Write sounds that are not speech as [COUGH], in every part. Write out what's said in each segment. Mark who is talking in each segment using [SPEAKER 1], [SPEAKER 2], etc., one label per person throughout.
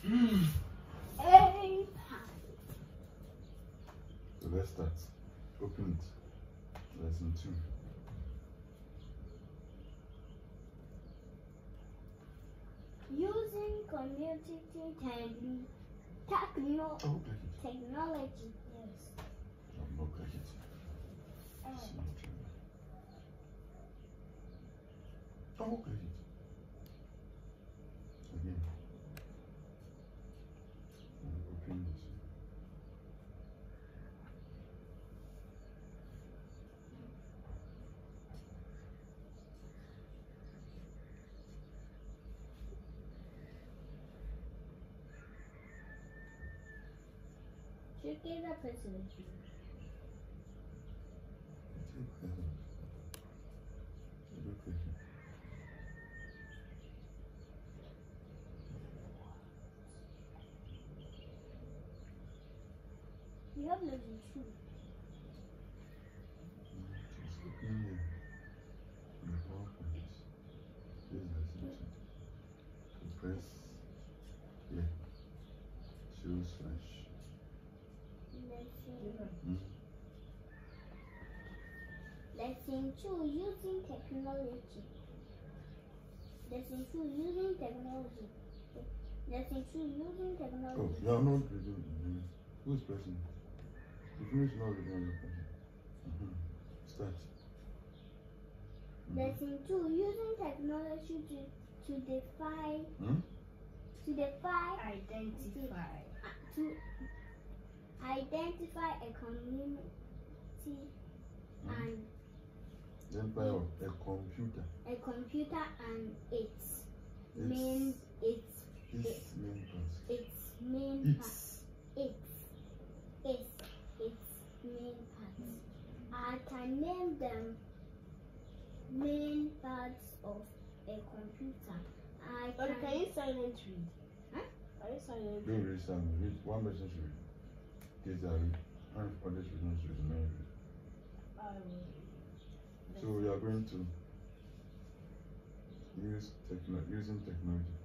[SPEAKER 1] A
[SPEAKER 2] So let's start. Open it. Lesson two.
[SPEAKER 1] using community techn- techno-
[SPEAKER 2] Oh,
[SPEAKER 1] technology. Yes.
[SPEAKER 2] No, no, click it.
[SPEAKER 1] Uh.
[SPEAKER 2] See what Oh, click it. Again. And open this.
[SPEAKER 1] should give that person a G.
[SPEAKER 2] Take that out. So go click it.
[SPEAKER 1] You have level two.
[SPEAKER 2] Just open here. In the PowerPoint. This is lesson two. Press here. Show slash.
[SPEAKER 1] Lesson,
[SPEAKER 2] Hmm?
[SPEAKER 1] lesson two using technology. Lesson two using technology. Lesson two using
[SPEAKER 2] Oh,
[SPEAKER 1] technology.
[SPEAKER 2] you are not reading. mhm. Who's pressing? You finish not reading on your pressing. Mhm. Start.
[SPEAKER 1] Lesson two using technology to to define
[SPEAKER 2] Hmm?
[SPEAKER 1] to define
[SPEAKER 3] Identify.
[SPEAKER 1] to identify a community
[SPEAKER 2] Mhm.
[SPEAKER 1] and
[SPEAKER 2] Then fire a computer.
[SPEAKER 1] a computer and its
[SPEAKER 2] Its
[SPEAKER 1] main its
[SPEAKER 2] its main parts.
[SPEAKER 1] its main parts
[SPEAKER 2] Its
[SPEAKER 1] its its its main parts. I can name them main parts of a computer. I
[SPEAKER 3] Or
[SPEAKER 1] can,
[SPEAKER 3] can you silent read?
[SPEAKER 1] Huh?
[SPEAKER 3] Are you silent
[SPEAKER 2] don't
[SPEAKER 3] read?
[SPEAKER 2] read some. Read one person should read. Kids are read. And others should not read. No read.
[SPEAKER 3] I will.
[SPEAKER 2] So we are going to use techno using technology.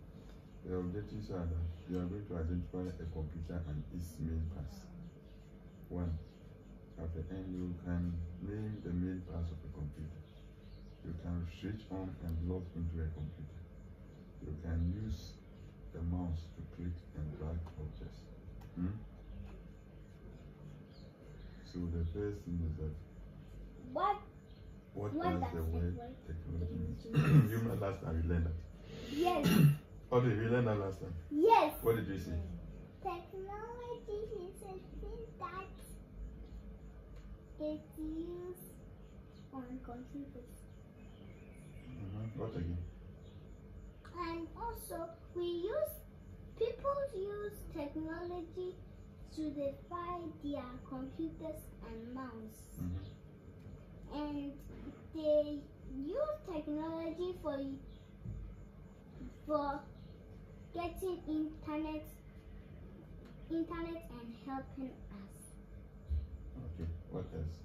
[SPEAKER 2] The objectives are that you are going to identify a computer and its main parts. One, at the end you can name the main parts of a computer. You can switch on and log into a computer. You can use the mouse to click and drag objects. Hmm? So the first thing is that
[SPEAKER 1] what
[SPEAKER 2] what,
[SPEAKER 1] What
[SPEAKER 2] does the word technology [CLEARS THROAT] you remember last time you learned that.
[SPEAKER 1] yes [CLEARS THROAT]
[SPEAKER 2] Oh, did you learn that last time?
[SPEAKER 1] yes
[SPEAKER 2] What did you say?
[SPEAKER 1] Technology is a thing that is used on computers.
[SPEAKER 2] Mm-hmm. What again?
[SPEAKER 1] And also, we use, people use technology to define their computers and mouse.
[SPEAKER 2] Mm-hmm.
[SPEAKER 1] And they use technology for, for getting internet, internet and helping us.
[SPEAKER 2] Okay. What else?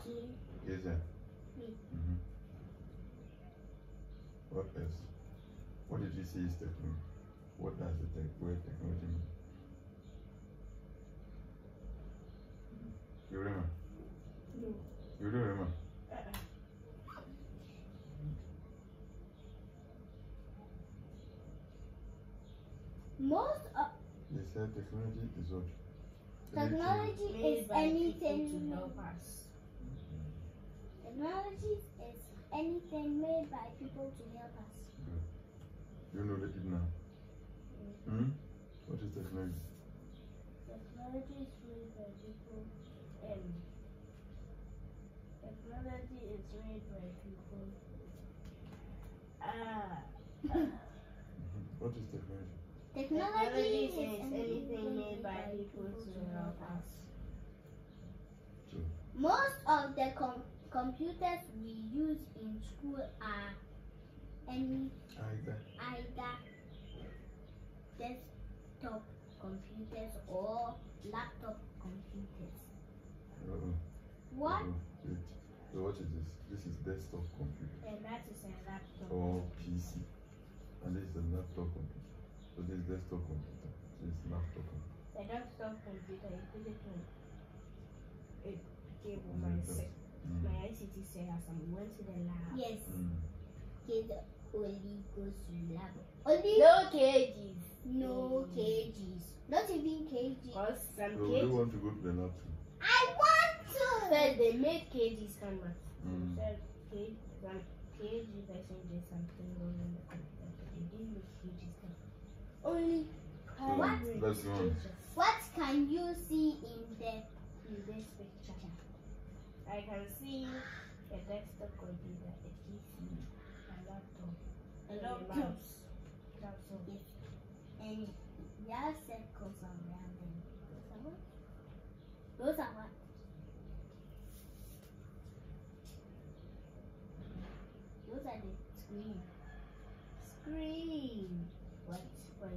[SPEAKER 1] Okay.
[SPEAKER 2] Yes, sir.
[SPEAKER 1] Me.
[SPEAKER 2] Mm-hmm. What else? What did you say is technology? What does the tech word technology mean? You remember?
[SPEAKER 3] No.
[SPEAKER 2] You don't remember?
[SPEAKER 1] Most of
[SPEAKER 2] They said technology is what?
[SPEAKER 1] technology
[SPEAKER 3] Made
[SPEAKER 1] is anything.
[SPEAKER 3] to help us.
[SPEAKER 1] Technology is anything made by people to help us.
[SPEAKER 2] You know it now. Hmm? What is technology?
[SPEAKER 3] Technology is made by people. Technology is made by people. Ah.
[SPEAKER 2] What is technology?
[SPEAKER 1] Technology is
[SPEAKER 3] is anything made by people to help us.
[SPEAKER 2] So,
[SPEAKER 1] Most of the com- computers we use in school are any
[SPEAKER 2] either.
[SPEAKER 1] either desktop computers or laptop computers.
[SPEAKER 2] Uh,
[SPEAKER 1] What?
[SPEAKER 2] uh. So what is this? This is desktop computer
[SPEAKER 3] And that is a laptop.
[SPEAKER 2] or PC. And this is a laptop computer. So So this is desktop computer. This is laptop computer.
[SPEAKER 4] The desktop computer, you put it on a cable.
[SPEAKER 2] Mm,
[SPEAKER 4] My,
[SPEAKER 2] Mm.
[SPEAKER 4] my ICT said as I went to the lab.
[SPEAKER 1] Yes,
[SPEAKER 2] Mm.
[SPEAKER 1] kids only goes to lab. Only
[SPEAKER 4] No cages.
[SPEAKER 1] no cages. Not even cages.
[SPEAKER 4] Because some
[SPEAKER 2] So we
[SPEAKER 4] cages.
[SPEAKER 2] do want to go to the lab too.
[SPEAKER 1] I want to.
[SPEAKER 4] Said they made cages come out.
[SPEAKER 2] Mm.
[SPEAKER 4] Said cage, some cage person did something wrong in the computer. They didn't make cages come. Only
[SPEAKER 2] So
[SPEAKER 4] hundreds
[SPEAKER 2] let's go
[SPEAKER 4] cages.
[SPEAKER 1] What can you see in the
[SPEAKER 4] in this picture. I can see a desktop computer, a PC, a laptop, and a
[SPEAKER 1] Laptop.
[SPEAKER 4] mouse. That's all.
[SPEAKER 1] and there are circles around them? Those are what? Those are what? Those are the screen.
[SPEAKER 4] Screen.
[SPEAKER 1] What? Wait.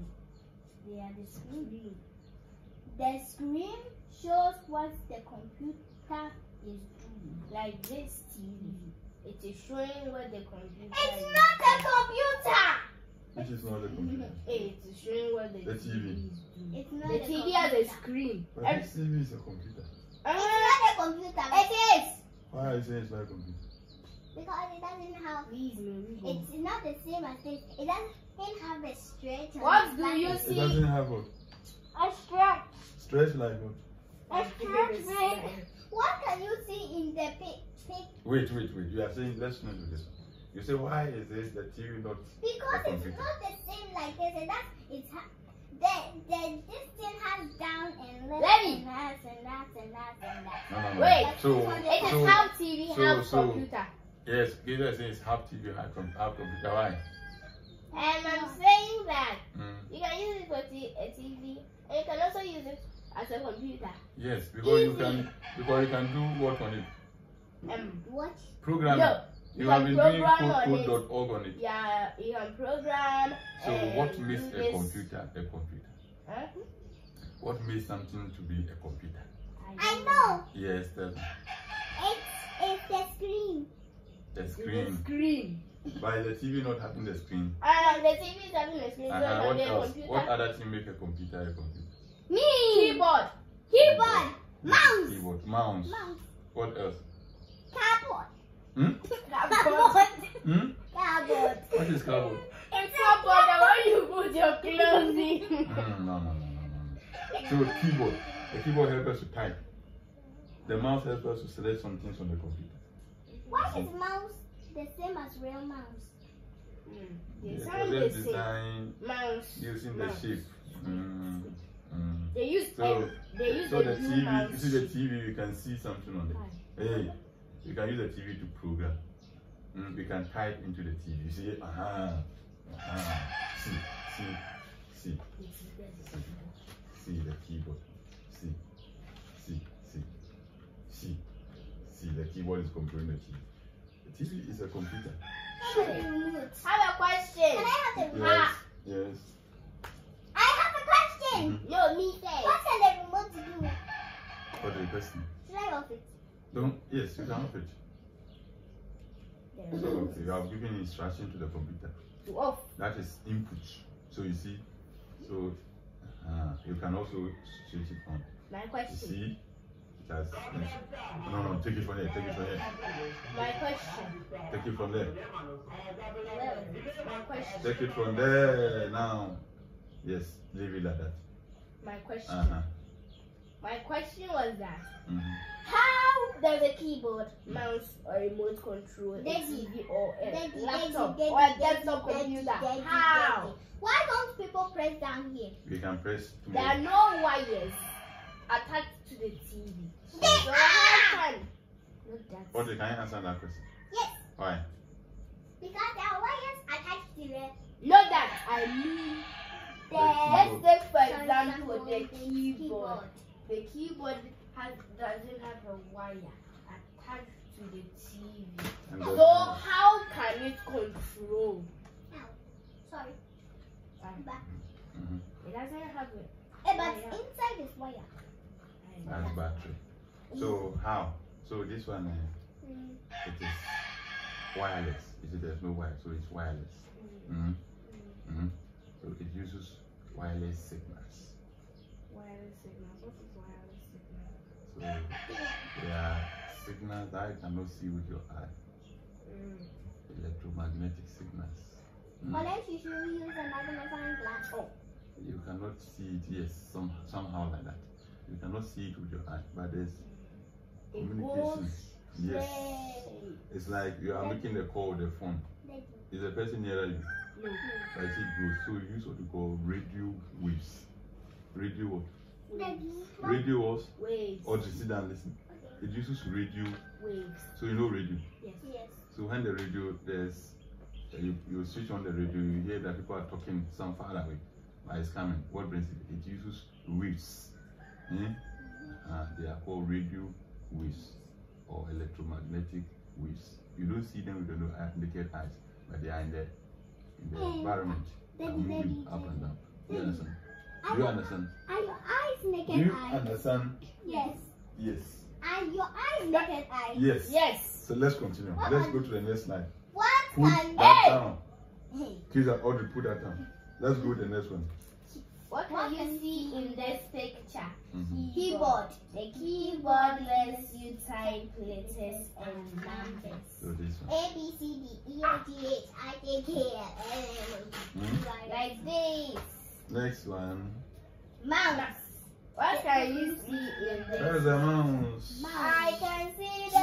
[SPEAKER 1] They are the screen. The screen shows what the computer is doing.
[SPEAKER 4] Like this TV. It is showing what the computer
[SPEAKER 1] It's
[SPEAKER 4] is
[SPEAKER 1] not a computer.
[SPEAKER 2] Which is not a computer. [LAUGHS]
[SPEAKER 4] It is showing what the,
[SPEAKER 2] The TV.
[SPEAKER 4] is doing.
[SPEAKER 1] It's not
[SPEAKER 4] The TV has a screen.
[SPEAKER 2] But
[SPEAKER 4] Every-
[SPEAKER 2] this TV is a computer.
[SPEAKER 1] It's
[SPEAKER 4] Ah,
[SPEAKER 1] not a computer. It is
[SPEAKER 2] Why are you saying it's not a computer?
[SPEAKER 1] because it doesn't have.
[SPEAKER 4] Please, may.
[SPEAKER 1] It's not the same as this. It doesn't have a straight. on
[SPEAKER 4] What
[SPEAKER 1] the
[SPEAKER 4] do
[SPEAKER 1] back.
[SPEAKER 4] you
[SPEAKER 2] It
[SPEAKER 4] see?
[SPEAKER 2] doesn't have what?
[SPEAKER 1] A stretch.
[SPEAKER 2] Stretch like what?
[SPEAKER 1] A stretch. What can you see in the pic? pic?
[SPEAKER 2] Wait, wait, wait. You are saying let's not do this. You say why is this the TV not?
[SPEAKER 1] Because
[SPEAKER 2] A
[SPEAKER 1] it's not the same like this. And that's it's ha- the the this thing has down and left
[SPEAKER 4] Let me-
[SPEAKER 1] and that and that and that and that.
[SPEAKER 2] No, no, no.
[SPEAKER 4] Wait.
[SPEAKER 2] So,
[SPEAKER 4] It is
[SPEAKER 2] so
[SPEAKER 4] how TV
[SPEAKER 2] so-
[SPEAKER 4] has
[SPEAKER 2] so-
[SPEAKER 4] computer.
[SPEAKER 2] yes, Gideon is saying it's half TV, half com- half computer. Why?
[SPEAKER 4] And I'm saying that
[SPEAKER 2] Mm.
[SPEAKER 4] you can use it for t- a TV and you can also use it as a computer.
[SPEAKER 2] Yes, because you can because you can do what on it?
[SPEAKER 4] Um,
[SPEAKER 1] What?
[SPEAKER 2] Programming.
[SPEAKER 4] no,
[SPEAKER 2] You
[SPEAKER 4] you
[SPEAKER 2] have
[SPEAKER 4] can
[SPEAKER 2] been doing
[SPEAKER 4] program on
[SPEAKER 2] code,
[SPEAKER 4] it.
[SPEAKER 2] code.org on it.
[SPEAKER 4] yeah, you can program.
[SPEAKER 2] So what makes a computer a computer?
[SPEAKER 4] Huh?
[SPEAKER 2] What makes something to be a computer?
[SPEAKER 1] I know.
[SPEAKER 2] Yes, the,
[SPEAKER 1] It's it's the screen.
[SPEAKER 2] the
[SPEAKER 4] The
[SPEAKER 2] screen.
[SPEAKER 4] screen.
[SPEAKER 2] By the TV not having the screen.
[SPEAKER 4] Ah, the TV is having the screen, so
[SPEAKER 2] Uh-huh.
[SPEAKER 4] on
[SPEAKER 2] What
[SPEAKER 4] the
[SPEAKER 2] else?
[SPEAKER 4] computer.
[SPEAKER 2] What other thing make a computer a computer?
[SPEAKER 1] Me.
[SPEAKER 4] Keyboard.
[SPEAKER 1] Keyboard. Mouse.
[SPEAKER 2] Keyboard. Mouse.
[SPEAKER 1] Mouse.
[SPEAKER 2] What else?
[SPEAKER 1] Cardboard.
[SPEAKER 2] Hmm?
[SPEAKER 1] Cardboard.
[SPEAKER 2] Hmm?
[SPEAKER 1] Cardboard.
[SPEAKER 2] What is cardboard?
[SPEAKER 4] It's cupboard the one you put your clothes in.
[SPEAKER 2] Mm, no, no, no, no, no. So keyboard. The keyboard helps us to type. The mouse helps us to select some things on the computer.
[SPEAKER 1] Why is mouse the same as real mouse?
[SPEAKER 4] Mm.
[SPEAKER 2] Yeah,
[SPEAKER 4] They
[SPEAKER 2] so
[SPEAKER 4] sound the
[SPEAKER 2] design
[SPEAKER 4] Mouse.
[SPEAKER 2] using the
[SPEAKER 4] Mouse.
[SPEAKER 2] shape. Mm, mm.
[SPEAKER 4] They use
[SPEAKER 2] So,
[SPEAKER 4] they use
[SPEAKER 2] so
[SPEAKER 4] the,
[SPEAKER 2] the TV, you see the TV, you can see something on it. Hey, you can use the TV to program. Mm, you can type into the TV. You see, aha, aha. See, see, see, see the keyboard. See, see, see, see, see. The keyboard is controlling the TV. The TV is a computer.
[SPEAKER 1] I have the remote.
[SPEAKER 4] Have a question.
[SPEAKER 1] Can I have the remote?
[SPEAKER 2] Yes, yes.
[SPEAKER 1] I have a question.
[SPEAKER 2] Mhm.
[SPEAKER 4] No, me first.
[SPEAKER 1] What can the remote do?
[SPEAKER 2] What the question?
[SPEAKER 1] Should I off it?
[SPEAKER 2] Don't. Yes, you can off it. So okay, you have given instruction to the computer.
[SPEAKER 4] To off.
[SPEAKER 2] That is input. So you see, so uh, you can also switch it on.
[SPEAKER 4] My
[SPEAKER 2] You
[SPEAKER 4] question.
[SPEAKER 2] see, it has. No, no, take it from there. Take it from there.
[SPEAKER 4] My question.
[SPEAKER 2] Take it from there.
[SPEAKER 4] My question.
[SPEAKER 2] Take it from there now. Yes, leave it like that.
[SPEAKER 4] My question.
[SPEAKER 2] Uh huh.
[SPEAKER 4] My question was that
[SPEAKER 2] hmm
[SPEAKER 4] how does a keyboard, mouse, or remote control a TV or a
[SPEAKER 1] Daddy,
[SPEAKER 4] laptop
[SPEAKER 1] daddy,
[SPEAKER 4] or a
[SPEAKER 1] daddy,
[SPEAKER 4] desktop
[SPEAKER 1] daddy,
[SPEAKER 4] computer?
[SPEAKER 1] daddy,
[SPEAKER 4] how?
[SPEAKER 1] Why don't people press down here?
[SPEAKER 2] We can press two.
[SPEAKER 4] There are no wires attached to the TV.
[SPEAKER 1] They
[SPEAKER 4] So how can not that?
[SPEAKER 2] What? Can you answer that question?
[SPEAKER 1] Yes,
[SPEAKER 2] Why?
[SPEAKER 1] because there are wires attached to the
[SPEAKER 4] Not that I mean.
[SPEAKER 2] The
[SPEAKER 4] Let's take for
[SPEAKER 1] for
[SPEAKER 4] example the
[SPEAKER 1] the
[SPEAKER 4] keyboard. The keyboard has doesn't have a wire attached to the TV.
[SPEAKER 2] And
[SPEAKER 4] So how can it control?
[SPEAKER 1] Sorry. Back.
[SPEAKER 2] Mhm.
[SPEAKER 4] It doesn't have a
[SPEAKER 1] Eh, but
[SPEAKER 4] Wire.
[SPEAKER 1] inside is wire.
[SPEAKER 2] That's battery. So how? So this one, uh,
[SPEAKER 1] Mm.
[SPEAKER 2] it is wireless. You see, there's no wire, so it's wireless. hmm hmm So it uses wireless signals.
[SPEAKER 4] Wireless signals. What is wireless signal?
[SPEAKER 2] So there are signals that you cannot see with your eye,
[SPEAKER 4] Mm.
[SPEAKER 2] electromagnetic signals. Mm.
[SPEAKER 1] Unless you should use a magnifying glass.
[SPEAKER 4] Oh.
[SPEAKER 2] You cannot see it, yes, some, somehow like that. You cannot see it with your eye, but there's
[SPEAKER 4] It
[SPEAKER 2] communication. Yes. It's like you are making a call with the phone. Is the person near you?
[SPEAKER 4] No.
[SPEAKER 2] But it goes. So you use what you call radio waves. Radio what? Radio was
[SPEAKER 4] Waves.
[SPEAKER 2] or just sit down and listen. It uses radio,
[SPEAKER 4] Waves.
[SPEAKER 2] so you know radio.
[SPEAKER 4] Yes.
[SPEAKER 1] Yes.
[SPEAKER 2] So when the radio there's you, you switch on the radio, you hear that people are talking some far away, but it's coming. What brings it? It uses waves. Eh? Uh, they are called radio waves or electromagnetic waves. You don't see them with the naked eyes, but they are in the in the environment,
[SPEAKER 1] Daddy,
[SPEAKER 2] and moving
[SPEAKER 1] daddy,
[SPEAKER 2] up and down. You
[SPEAKER 1] daddy.
[SPEAKER 2] understand?
[SPEAKER 1] Are
[SPEAKER 2] Do you
[SPEAKER 1] your-
[SPEAKER 2] understand?
[SPEAKER 1] Are your eyes naked
[SPEAKER 2] Do you
[SPEAKER 1] eyes?
[SPEAKER 2] understand?
[SPEAKER 1] Yes.
[SPEAKER 2] Yes.
[SPEAKER 1] Are your eyes naked eyes?
[SPEAKER 2] Yes.
[SPEAKER 4] Yes.
[SPEAKER 2] So let's continue. Let's go to the next slide.
[SPEAKER 1] What
[SPEAKER 2] Put
[SPEAKER 1] can
[SPEAKER 2] that
[SPEAKER 1] they?
[SPEAKER 2] down. [LAUGHS] Kids are Audrey, put that down. Let's go to the next one.
[SPEAKER 4] What can you see in this picture?
[SPEAKER 2] Mhm.
[SPEAKER 1] Keyboard.
[SPEAKER 4] The keyboard lets you type letters and numbers.
[SPEAKER 2] So this one.
[SPEAKER 1] A B C D E F G H I J K L M N
[SPEAKER 2] Hmm?
[SPEAKER 4] Like this.
[SPEAKER 2] Next one.
[SPEAKER 1] Mouse.
[SPEAKER 4] What can you see in
[SPEAKER 2] There's
[SPEAKER 4] this?
[SPEAKER 2] a mouse.
[SPEAKER 4] I can see the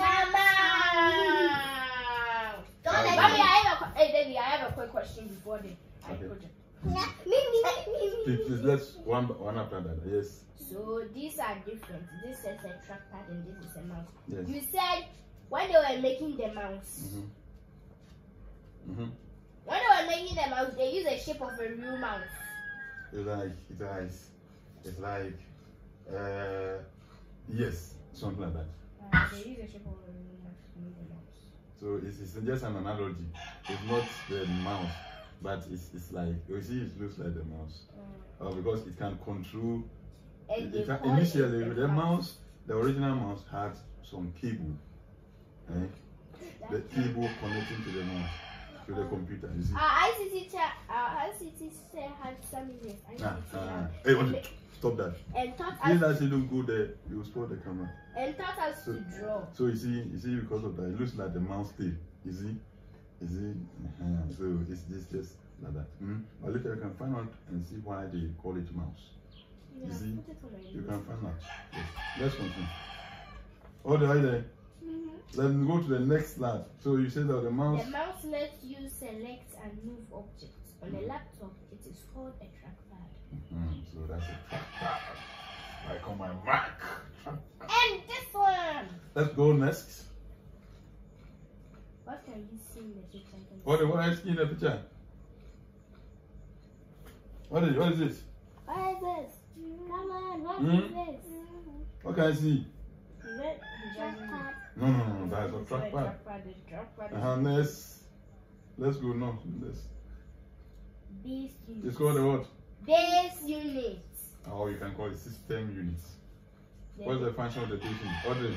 [SPEAKER 4] mouse.
[SPEAKER 1] Don't
[SPEAKER 2] let
[SPEAKER 4] Mommy,
[SPEAKER 1] me-
[SPEAKER 4] I have a hey, Daddy, I have a quick question before the
[SPEAKER 2] Okay.
[SPEAKER 4] project.
[SPEAKER 1] Me, me, me, me,
[SPEAKER 2] Please,
[SPEAKER 1] me.
[SPEAKER 2] please, let's one one after that. Yes.
[SPEAKER 4] So these are different. This is a trackpad and this is a mouse.
[SPEAKER 2] Yes.
[SPEAKER 4] You said when they were making the mouse,
[SPEAKER 2] Mhm. Mhm.
[SPEAKER 4] when they were making the mouse, they used the shape of a real mouse.
[SPEAKER 2] It's like it's like it's like uh yes something like that.
[SPEAKER 4] Uh, they used the shape of a real mouse to make the mouse.
[SPEAKER 2] So it's, it's just an analogy. It's not the mouse, but it's it's like you see it looks like the mouse.
[SPEAKER 4] Uh,
[SPEAKER 2] Uh, because it can control It- it can- initially the mouse, the original mouse had some cable, eh? the cable connecting to the mouse, to the computer. You see?
[SPEAKER 4] Our ICT teacher, our ICT teacher had some in his
[SPEAKER 2] Ah, ah.
[SPEAKER 4] lab
[SPEAKER 2] Hey? Stop that.
[SPEAKER 4] and taught
[SPEAKER 2] If
[SPEAKER 4] us
[SPEAKER 2] I say don't go there, you spoil the camera.
[SPEAKER 4] and taught us
[SPEAKER 2] So-
[SPEAKER 4] to draw.
[SPEAKER 2] So you see, you see, because of that, it looks like the mouse tail. You see? You see? Uh-huh. So it's this just like that. Mm? But later you can find out and see why they call it mouse.
[SPEAKER 4] Yeah,
[SPEAKER 2] see?
[SPEAKER 4] on my
[SPEAKER 2] You can find out. Yes. Let's continue. Oh, the right there. Let's go to the next slide. So you said that the mouse.
[SPEAKER 4] The mouse lets you select and move objects. On a laptop, it is called a trackpad.
[SPEAKER 2] Mhm, so that's a trackpad. Like on my Mac.
[SPEAKER 4] And this one!
[SPEAKER 2] Let's go next.
[SPEAKER 4] What can you see in the picture?
[SPEAKER 2] What,
[SPEAKER 4] see-
[SPEAKER 2] what is in the picture? What is, what is this?
[SPEAKER 1] What is this? Come on, what
[SPEAKER 2] Hmm?
[SPEAKER 1] is this?
[SPEAKER 2] What can I see?
[SPEAKER 4] Let-.
[SPEAKER 2] No, no, no, that's a
[SPEAKER 4] It's like
[SPEAKER 2] trackpad.
[SPEAKER 4] trackpad. The trackpad
[SPEAKER 2] Uh-huh, let's, let's go now. Let's,
[SPEAKER 4] Base unit.
[SPEAKER 2] it's called the what?
[SPEAKER 4] Base unit.
[SPEAKER 2] Or you can call it system units.
[SPEAKER 4] The-
[SPEAKER 2] What's the function of the base unit? Audrey,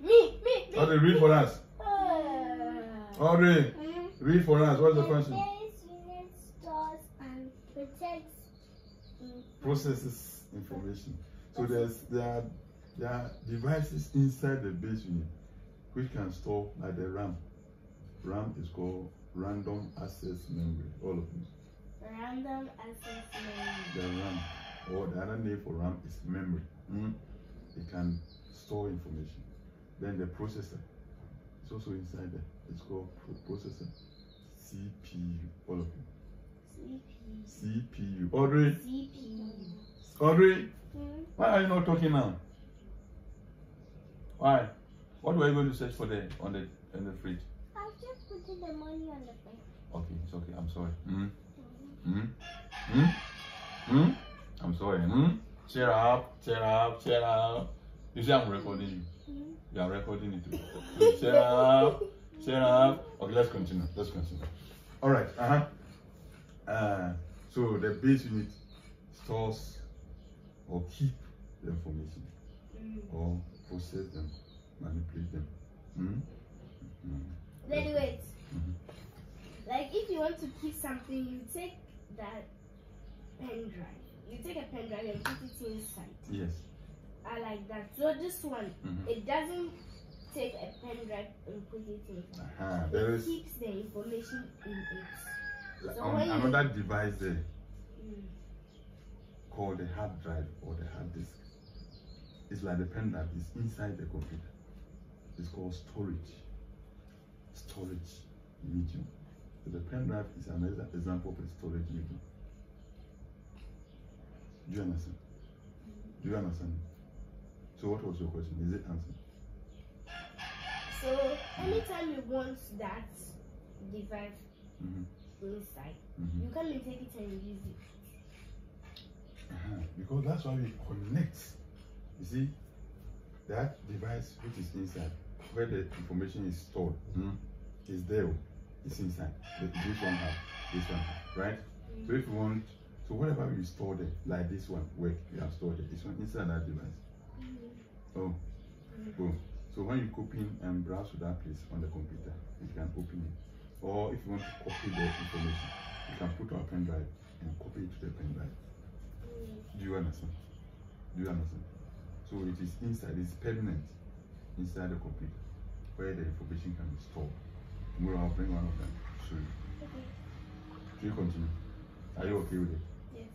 [SPEAKER 4] Me, me, me.
[SPEAKER 2] Audrey, read for us.
[SPEAKER 4] Uh,
[SPEAKER 2] Audrey, read for us. What's the
[SPEAKER 1] The
[SPEAKER 2] function?
[SPEAKER 1] base unit stores and protects
[SPEAKER 2] processes information. So there's there are, there are devices inside the base unit which can store like the RAM. RAM is called random access memory. All of them.
[SPEAKER 4] Random access memory.
[SPEAKER 2] The RAM or the other name for RAM is memory. Mm. It can store information. Then the processor is also inside there. It's called pro- processor. CPU. All of them.
[SPEAKER 4] CPU.
[SPEAKER 2] CPU. Audrey,
[SPEAKER 4] CPU.
[SPEAKER 2] Audrey,
[SPEAKER 1] Hmm?
[SPEAKER 2] Why are you not talking now? Why? What were you going to search for there on the on the fridge?
[SPEAKER 1] I was just putting the money on the bank.
[SPEAKER 2] Okay, it's okay. I'm sorry. Hmm. Hmm. Hmm. Hmm. I'm sorry. Hmm. Cheer up. Cheer up. Cheer up. You see, I'm recording you.
[SPEAKER 1] Hmm?
[SPEAKER 2] You are recording it too. So cheer up. Cheer up. Okay, let's continue. Let's continue. All right. Uh-huh. Uh So the base unit stores or keep the information.
[SPEAKER 4] Mm.
[SPEAKER 2] or process them, manipulate them. Hmm? Hmm.
[SPEAKER 4] Then wait.
[SPEAKER 2] Mhm.
[SPEAKER 4] Like if you want to keep something, you take that pen drive. You take a pen drive and put it inside.
[SPEAKER 2] Yes.
[SPEAKER 4] I like that. So this one,
[SPEAKER 2] Mhm.
[SPEAKER 4] it doesn't take a pen drive and put it inside.
[SPEAKER 2] Uh-huh. There
[SPEAKER 4] It
[SPEAKER 2] is
[SPEAKER 4] keeps the information in it.
[SPEAKER 2] like,
[SPEAKER 4] so
[SPEAKER 2] on
[SPEAKER 4] you-
[SPEAKER 2] another device there
[SPEAKER 4] Mm.
[SPEAKER 2] called the hard drive or the hard disk. It's like the pen drive is inside the computer. It's called storage. Storage medium. So the pen drive is another example of a storage medium. Do you understand? Do you understand? So what was your question? Is it answered?
[SPEAKER 4] So anytime you want that device
[SPEAKER 2] Mhm.
[SPEAKER 4] inside,
[SPEAKER 2] Mhm.
[SPEAKER 4] you come and take it and use it.
[SPEAKER 2] Uh-huh. Because that's why we connect. You see, that device which is inside, where the information is stored, mm, is there. Oh. It's inside. The- This one have, this one have, right? So if you want, so whatever you store there, like this one, where you have stored it, this one inside that device. Mm-hmm. Oh, boom. So when you copy and browse to that place on the computer, you can open it. Or if you want to copy the information, you can put on a pen drive and copy it to the pen drive. Mm-hmm. Do you understand? Do you understand? So it is inside, it's permanent inside the computer where the information can be stored. Tomorrow I'll bring one of them to show you.
[SPEAKER 4] Okay.
[SPEAKER 2] Should you continue? Are you okay with it?
[SPEAKER 4] Yes.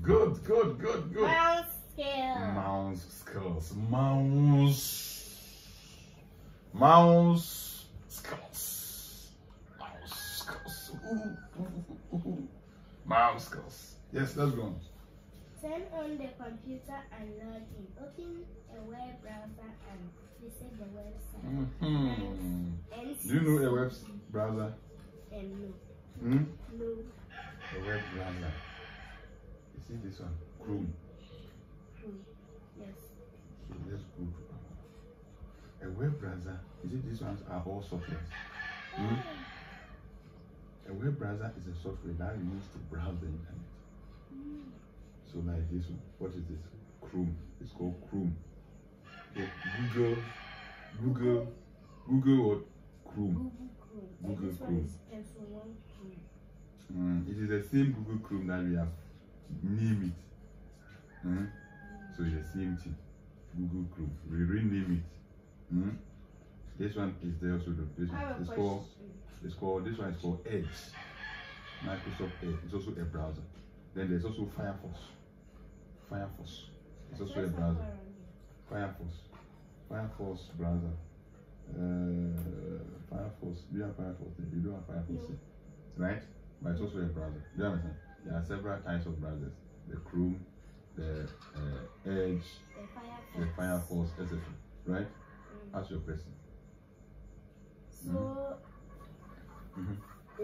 [SPEAKER 2] Good, good, good, good.
[SPEAKER 4] Mouse scale.
[SPEAKER 2] Mouse skills. Mouse. Mouse skills. Mouse skills. Ooh, ooh, ooh, ooh. Mouse skills. Yes, let's go on.
[SPEAKER 4] Turn on the computer and log in. Open a web browser and visit the website.
[SPEAKER 2] Mhm. Do you know a web browser?
[SPEAKER 4] And no.
[SPEAKER 2] Hmm?
[SPEAKER 4] No.
[SPEAKER 2] A web browser. You see this one? Chrome.
[SPEAKER 4] Hmm. Yes.
[SPEAKER 2] Okay, let's go to a web browser. You see these ones are all softwares. Hmm? A web browser is a software that you use to browse the internet. So like this one, what is this? Chrome. It's called Chrome. Okay, Google, Google, Google what? Chrome.
[SPEAKER 4] Google Chrome.
[SPEAKER 2] Google Chrome.
[SPEAKER 4] is Pencil One Chrome.
[SPEAKER 2] Mm, it is the same Google Chrome that we have named it. Mm? So it's the same thing. Google Chrome. We rename it. Mm? This one is there also. This one it's called. It's called this one is called Edge. Microsoft Edge. It's also a browser. Then there's also Firefox. Firefox. It's also a browser.
[SPEAKER 4] around here.
[SPEAKER 2] Firefox. Firefox browser. Uh, Firefox. Do you have Firefox? there? You don't have Firefox,
[SPEAKER 4] No.
[SPEAKER 2] right? But it's also a browser. Do you understand? There are several types of browsers. The Chrome, the uh, Edge,
[SPEAKER 4] The Firefox.
[SPEAKER 2] the Firefox, etc. Right?
[SPEAKER 4] Mm.
[SPEAKER 2] Ask your question.
[SPEAKER 4] So,
[SPEAKER 2] Mhm.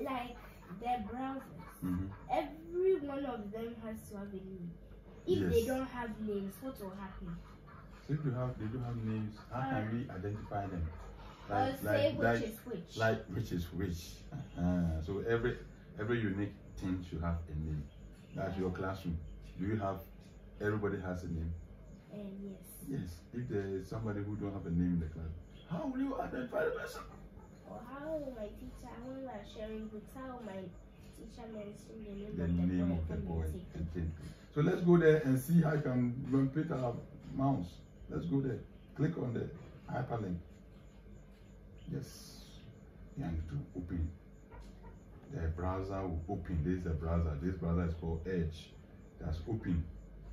[SPEAKER 4] like the browsers,
[SPEAKER 2] Mm-hmm.
[SPEAKER 4] every one of them has to have a name. If they don't have names, what will happen?
[SPEAKER 2] So if you have, they don't have names. How can we identify them?
[SPEAKER 4] Or say which is which.
[SPEAKER 2] like which is which. [LAUGHS] Uh, so every every unique thing should have a name. That's your classroom. Do you have? Everybody has a name.
[SPEAKER 4] and yes.
[SPEAKER 2] Yes. If there is somebody who don't have a name in the class, how will you identify the person?
[SPEAKER 4] How my teacher, when are sharing books, how my teacher mentioned the name
[SPEAKER 2] The
[SPEAKER 4] of the
[SPEAKER 2] name
[SPEAKER 4] boy
[SPEAKER 2] of the boy.
[SPEAKER 4] take it.
[SPEAKER 2] and take it. So let's go there and see how you can manipulate our mouse. Let's go there. Click on the hyperlink. Yes. You need to open. The browser will open. This is the browser. This browser is called Edge. That's open.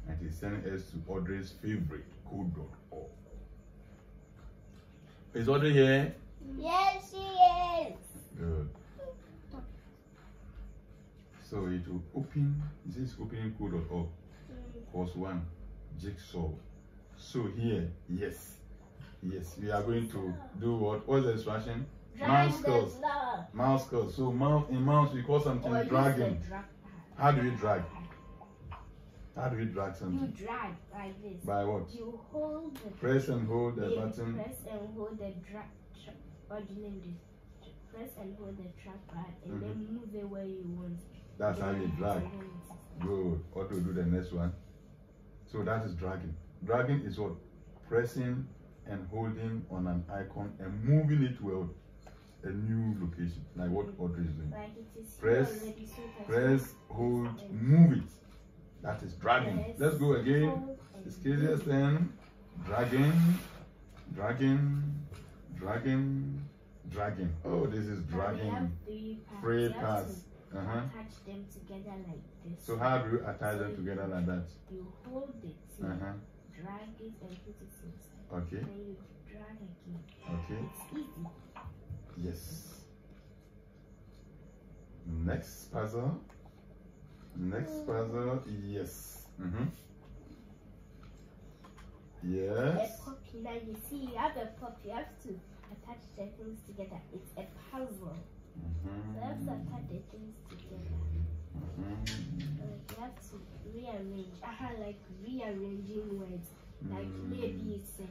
[SPEAKER 2] And it's sending us to Audrey's favorite code.org. Is Audrey here?
[SPEAKER 1] Yes, she is.
[SPEAKER 2] Good. So it will open, this is opening code.org,
[SPEAKER 4] Mm.
[SPEAKER 2] course one, jigsaw. So here, yes, yes, we are going to do what? What's the instruction? Mouse
[SPEAKER 1] Drive
[SPEAKER 2] skills. Mouse skills. So mouse in mouse we call something
[SPEAKER 4] Or
[SPEAKER 2] dragging.
[SPEAKER 4] drag.
[SPEAKER 2] How do we drag? How do we drag something?
[SPEAKER 4] You drag like this.
[SPEAKER 2] By what?
[SPEAKER 4] You hold the
[SPEAKER 2] Press and hold the button.
[SPEAKER 4] Press and hold the drag. Tra- what do you name this? Press and hold the trackpad and then move it where you want.
[SPEAKER 2] Mm-hmm. That's how you drag.
[SPEAKER 4] is, and then it is.
[SPEAKER 2] Good. What to do the next one? So that is dragging. Dragging is what? Pressing and holding on an icon and moving it to a, a new location, like what Audrey is doing.
[SPEAKER 4] Like it is
[SPEAKER 2] Press,
[SPEAKER 4] so
[SPEAKER 2] Press, hold, move it. That is dragging.
[SPEAKER 4] Yes.
[SPEAKER 2] Let's go again. It's easiest then. Dragging, dragging, dragging, dragging. Oh, this is
[SPEAKER 4] Now we have
[SPEAKER 2] dragging.
[SPEAKER 4] three parts.
[SPEAKER 2] Three
[SPEAKER 4] You have
[SPEAKER 2] parts.
[SPEAKER 4] to
[SPEAKER 2] Uh-huh.
[SPEAKER 4] Attach them together like this.
[SPEAKER 2] So how do you attach them together like that?
[SPEAKER 4] You hold it,
[SPEAKER 2] Uh-huh.
[SPEAKER 4] drag it and put it inside.
[SPEAKER 2] Okay,
[SPEAKER 4] Then you drag again.
[SPEAKER 2] okay.
[SPEAKER 4] It's easy.
[SPEAKER 2] Yes. Next puzzle. Next puzzle. Yes. Mm-hmm. Yes.
[SPEAKER 4] A puppy. Now you see, you have a puppy. You have to attach the things together. It's a puzzle. So you have to
[SPEAKER 2] Mm-hmm.
[SPEAKER 4] attach the things together.
[SPEAKER 2] Mm-hmm.
[SPEAKER 4] Like you have to rearrange. Aha, like rearranging words. Like
[SPEAKER 2] Mm.
[SPEAKER 4] maybe it's a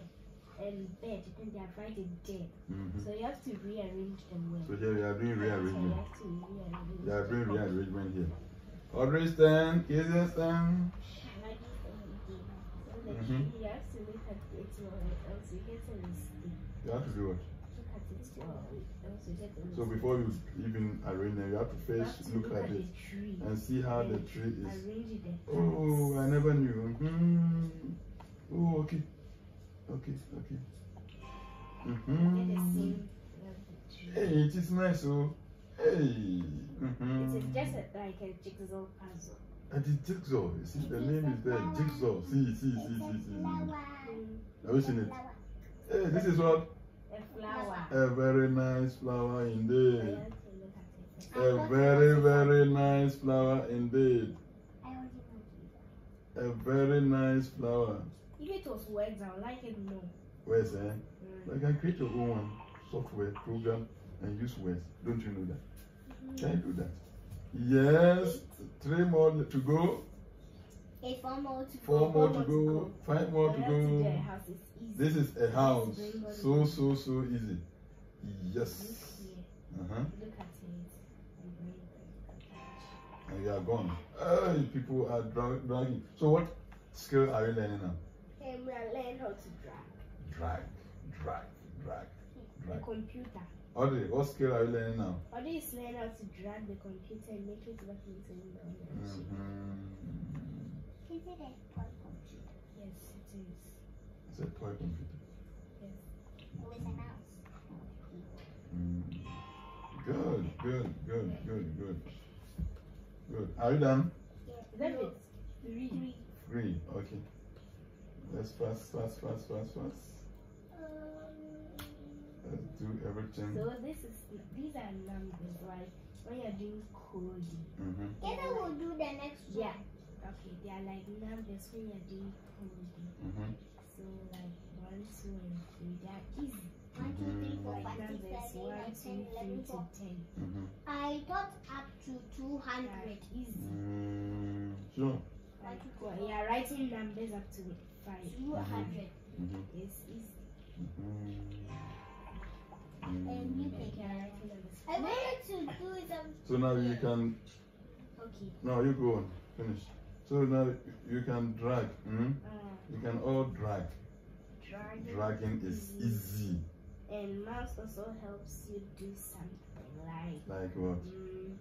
[SPEAKER 4] um, bed, then they are writing dead.
[SPEAKER 2] Mm-hmm.
[SPEAKER 4] So you have to rearrange the words.
[SPEAKER 2] So here we are doing
[SPEAKER 4] So you
[SPEAKER 2] rearrangement.
[SPEAKER 4] have to rearrange.
[SPEAKER 2] We are doing rearrangement here. Audrey's turn. Kizzy's turn.
[SPEAKER 4] Like this one again. So the key, you have to at it well, else you get a mistake.
[SPEAKER 2] You have to do what?
[SPEAKER 4] Look at it well, else you get a mistake.
[SPEAKER 2] So before you even arrange them, you have to
[SPEAKER 4] you have
[SPEAKER 2] first
[SPEAKER 4] to
[SPEAKER 2] look at it
[SPEAKER 4] tree.
[SPEAKER 2] and see how the tree is.
[SPEAKER 4] Arrange the
[SPEAKER 2] Oh, I never knew. Hmm. Oh, okay. Okay, okay.
[SPEAKER 4] Get the same of the tree.
[SPEAKER 2] Hey, it is nice, oh. Hey. Mm-hmm.
[SPEAKER 4] It is just like a jigsaw puzzle.
[SPEAKER 2] And the jigsaw. You see, the name is there. Jigsaw. See, see, see, see, see. Have you seen it? Hey, this is what?
[SPEAKER 4] A flower.
[SPEAKER 2] A very nice flower indeed.
[SPEAKER 4] have to look at it.
[SPEAKER 2] A very, very nice flower indeed.
[SPEAKER 1] I.
[SPEAKER 2] A very nice flower.
[SPEAKER 4] If it was words, I would like it more.
[SPEAKER 2] Where's eh?
[SPEAKER 4] Mm.
[SPEAKER 2] You can create your own software program and use words. Don't you know that? Can you do that? Yes. Three more to go.
[SPEAKER 1] Eight, four more to
[SPEAKER 2] Four
[SPEAKER 1] go.
[SPEAKER 2] more to go. Five more to go. This is a house. So so so easy. Yes. Uh huh.
[SPEAKER 4] Look at it. And
[SPEAKER 2] you are gone. Hey, people are dra- dragging. So what skill are you learning now?
[SPEAKER 4] We are learning how to drag.
[SPEAKER 2] Drag, drag, drag, drag.
[SPEAKER 4] The computer.
[SPEAKER 2] Audrey, what skill are you learning now?
[SPEAKER 4] Or do you learn how to drag the computer and make it work into the other machine?
[SPEAKER 2] Mm-hmm.
[SPEAKER 1] Is it a toy computer
[SPEAKER 4] Yes, it is.
[SPEAKER 2] It's a toy computer.
[SPEAKER 1] with a mouse?
[SPEAKER 2] Mm. Good, good, good, good, good. Good. Are you done?
[SPEAKER 4] Is that it? Three.
[SPEAKER 2] Three. Okay. Let's fast, fast, fast, fast, fast. Let's do everything.
[SPEAKER 4] So this is these are numbers, right? When you're doing coding.
[SPEAKER 2] Mm-hmm.
[SPEAKER 1] Together we'll do the next one.
[SPEAKER 4] Yeah. Okay, they are like numbers when you're doing coding.
[SPEAKER 2] Mm-hmm.
[SPEAKER 4] So like one, two, and three. They are easy.
[SPEAKER 1] One, two, three, four,
[SPEAKER 4] Like
[SPEAKER 1] five, six,
[SPEAKER 4] numbers
[SPEAKER 1] seven,
[SPEAKER 4] one,
[SPEAKER 1] eight,
[SPEAKER 4] two,
[SPEAKER 1] nine, ten,
[SPEAKER 4] three
[SPEAKER 1] eleven,
[SPEAKER 4] to
[SPEAKER 1] twelve.
[SPEAKER 4] ten.
[SPEAKER 1] I got up to two
[SPEAKER 4] They
[SPEAKER 1] hundred.
[SPEAKER 4] are easy.
[SPEAKER 2] Mm, sure.
[SPEAKER 4] Like well, yeah, writing numbers up to five.
[SPEAKER 1] Two hundred.
[SPEAKER 2] Mm-hmm.
[SPEAKER 4] It's easy.
[SPEAKER 2] Mm-hmm.
[SPEAKER 1] And you
[SPEAKER 2] Mm.
[SPEAKER 4] Like you're.
[SPEAKER 1] I wanted to do some.
[SPEAKER 2] So now you can.
[SPEAKER 4] Okay.
[SPEAKER 2] No, you go on. Finish. So now you can drag. Mm?
[SPEAKER 4] Uh,
[SPEAKER 2] You can all drag.
[SPEAKER 4] dragging.
[SPEAKER 2] Dragging is easy.
[SPEAKER 4] And mouse also helps you do something like
[SPEAKER 2] Like what?
[SPEAKER 4] mm,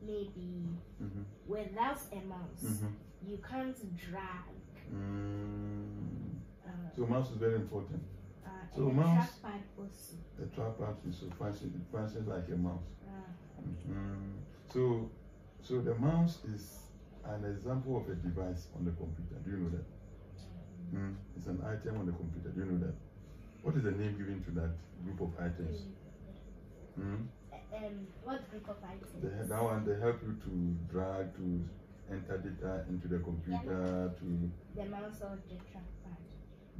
[SPEAKER 4] maybe
[SPEAKER 2] Mm-hmm.
[SPEAKER 4] without a mouse
[SPEAKER 2] Mm-hmm.
[SPEAKER 4] you can't drag.
[SPEAKER 2] Mm.
[SPEAKER 4] Uh,
[SPEAKER 2] So mouse is very important. So mouse-. The trackpad is so function, it functions like a mouse.
[SPEAKER 4] Uh,
[SPEAKER 2] Mhm. So, so the mouse is an example of a device on the computer. Do you know that? Mm. It's an item on the computer. Do you know that? What is the name given to that group of items? Mm.
[SPEAKER 4] um, what group of items?
[SPEAKER 2] They, that one they help you to drag to enter data into the computer to
[SPEAKER 4] The mouse or the trackpad?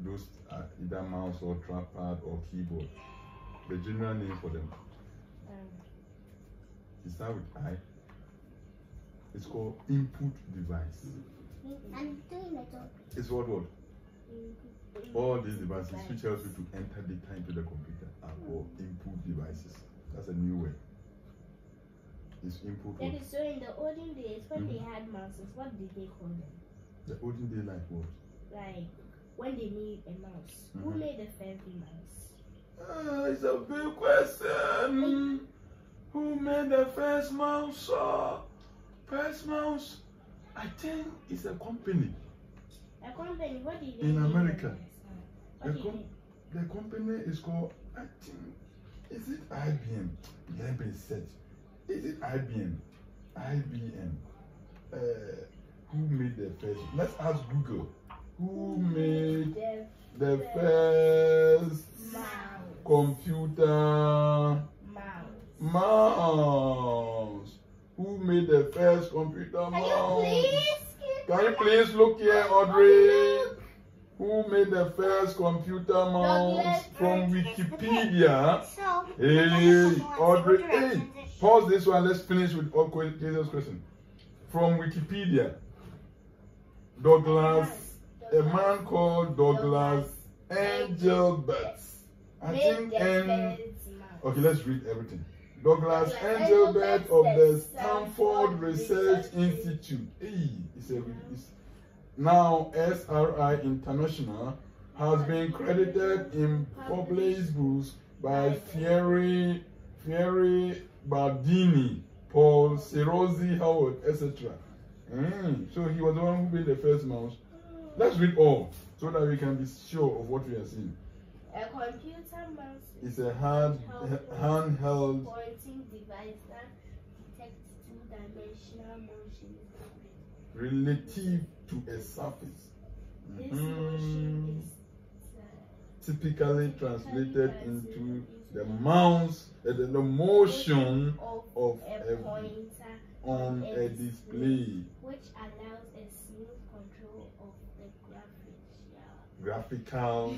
[SPEAKER 2] Those are either mouse or trackpad or keyboard. The general name for them
[SPEAKER 4] Um,
[SPEAKER 2] is start with I. It's called input device.
[SPEAKER 1] I'm doing it all.
[SPEAKER 2] It's what what? All these devices
[SPEAKER 4] device.
[SPEAKER 2] which helps you to enter data into the computer are called input devices. That's a new word. It's input.
[SPEAKER 4] That
[SPEAKER 2] What?
[SPEAKER 4] is so in the olden days when they
[SPEAKER 2] Mhm.
[SPEAKER 4] had mouses, what did they call them?
[SPEAKER 2] The olden day like what?
[SPEAKER 4] Like when they made a mouse. Who
[SPEAKER 2] Mhm.
[SPEAKER 4] made the first mouse?
[SPEAKER 2] Ah, it's a big question. Who made the first mouse? Uh, first mouse. I think it's a company.
[SPEAKER 4] A company, what did they
[SPEAKER 2] In America.
[SPEAKER 4] them as? What
[SPEAKER 2] A
[SPEAKER 4] did
[SPEAKER 2] com- the company is called, I think, is it IBM? Let me search. Is it IBM? IBM. Uh, who made the first? Let's ask Google. Who made the first computer
[SPEAKER 4] Mouse.
[SPEAKER 2] Who made the first computer mouse? Can you please look here, Audrey? Who made the first computer mouse from Wikipedia? Hey, Audrey, hey, pause this one. Let's finish with Jesus' question. From Wikipedia, Douglas, a man called Douglas Engelbart. I think N. Okay, let's read everything. Douglas
[SPEAKER 4] Engelbart
[SPEAKER 2] of the Stanford Research Institute. It's a, it's, now SRI International has been credited in published books by Thierry, Thierry Bardini, Paul Ceruzzi Howard, etc. Mm, so he was the one who made the first mouse. Let's read all so that we can be sure of what we are seeing.
[SPEAKER 4] A computer mouse
[SPEAKER 2] It's a hand, handheld
[SPEAKER 4] pointing device that detects two-dimensional motion.
[SPEAKER 2] relative to a surface.
[SPEAKER 4] This
[SPEAKER 2] Mhm.
[SPEAKER 4] motion is uh,
[SPEAKER 2] Typically translated into the mouse, uh, the, the motion
[SPEAKER 4] of,
[SPEAKER 2] of
[SPEAKER 4] a
[SPEAKER 2] a,
[SPEAKER 4] pointer
[SPEAKER 2] on a display,
[SPEAKER 4] which allows a smooth control of the graphics, yeah,
[SPEAKER 2] graphical